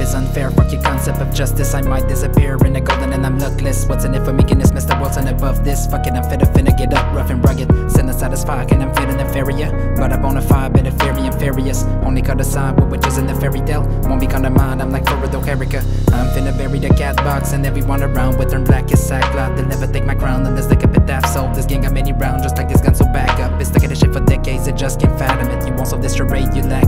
life is unfair. Fuck your concept of justice. I might disappear in the golden and I'm luckless. What's in it for me? Can this world's and above this? Fuck it, I'm fit, I'm finna get up, rough and rugged. Send satisfied, and I'm feeling inferior. But I'm on a fire, better fairy and furious. Only cut aside with witches in the fairy tale. Won't be kinda mine, I'm like Furudo Erika. I'm finna bury the cat box and everyone around with their black as sackcloth. They'll never take my crown unless they can epitaph. So this gang got many rounds, just like this gun, so back up. Been stuck in this shit for decades, it just can't fathom it. You want so this charade, you lacking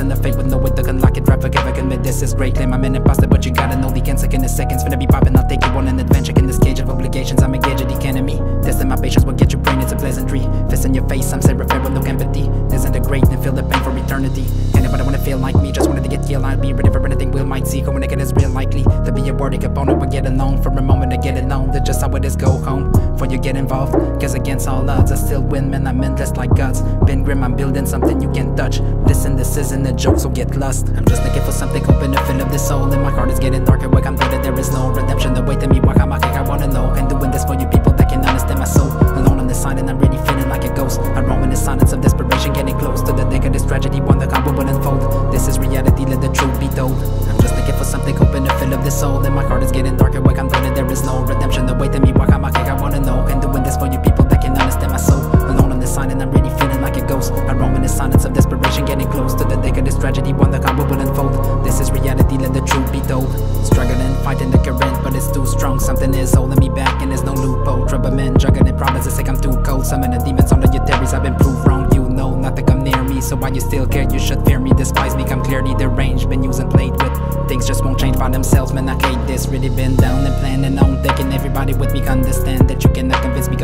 in of fate with no way to unlock it. Forgive, I commit this is great. Claim I'm an imposter, but you gotta know the can second in seconds. Finna be popping, I'll take you on an adventure in this cage of obligations. I'm engaged the enemy. Testing my patience will get your brain, it's a pleasantry. Fist in your face, I'm Seraphim with no empathy. It great and feel the pain for eternity? Anybody wanna feel like me, just wanted to get killed. I'd be ready for might see. Communicate is real likely to be a worthy opponent. We'll get alone for a moment to get it known. That's just how it is, go home. for you get involved, cause against all odds, I still win, man. I'm endless like gods. Been grim, I'm building something you can't touch. Listen, this isn't a joke, so get lost. I'm just looking for something open to fill up this soul. And my heart is getting darker. Wake, I'm that there is no redemption. The way to me, walk, I'm I wanna know. And doing this for you people that can understand my soul. For you people that can understand my soul. Alone on this side, and I'm really feeling like a ghost. I roam in the silence of desperation, getting close to the day of this tragedy. One the combo will unfold. This is reality, let the truth be told. Struggling, fighting the current, but it's too strong. Something is holding me back, and there's no loophole. Trouble men, juggling promises, like I'm too cold. Summoning demons under your theories, I've been proved wrong. You know not to come near me, so why you still care? You should fear me. Despise me, I'm clearly deranged. Been used and played with. Things just won't change by themselves, man. I hate this. Really been down and planning on thinking everybody with me can understand that you cannot convince me.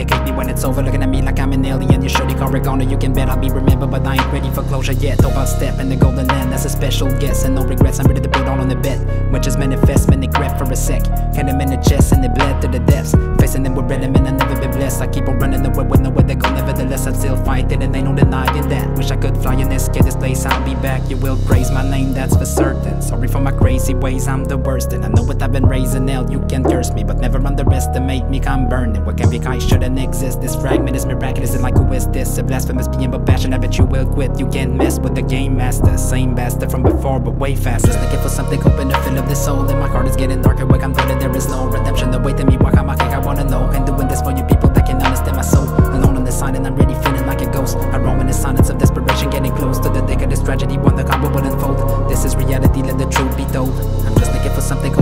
They me when it's over, looking at me like Alien. You surely can't recall you can bet I'll be remembered, but I ain't ready for closure yet. Hope I'll step in the golden end that's a special guest, and no regrets. I'm ready to put all on the bet. Witches manifest, man, they grab for a sec. Hit them in the chest and they bled to the depths. Facing them with rhythm, and I've never been blessed. I keep on running away with nowhere to go. Nevertheless, I'm still fighting, and ain't no denying that. Wish I could fly and escape this place. I'll be back. You will praise my name, that's for certain. Sorry for my crazy ways, I'm the worst, and I know what I've been raising. Hell, you can curse me, but never underestimate me. I'm burning. What can be kind shouldn't exist. This fragment is miraculous, and like who is this? A blasphemous being, but passion. I bet you will quit. You can't mess with the game master. Same bastard from before, but way faster. Just looking for something open to fill up this soul, and my heart is getting darker. Wake, I'm that there is no redemption. To me, walk, I'm I wanna know. And doing this for you people that can understand my soul. Alone on the side, and I'm really feeling like a ghost. I roam in the silence of desperation, getting close to the day of this tragedy. One the combo will unfold. This is reality, let the truth be told. I'm just looking for something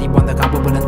side, and I'm really feeling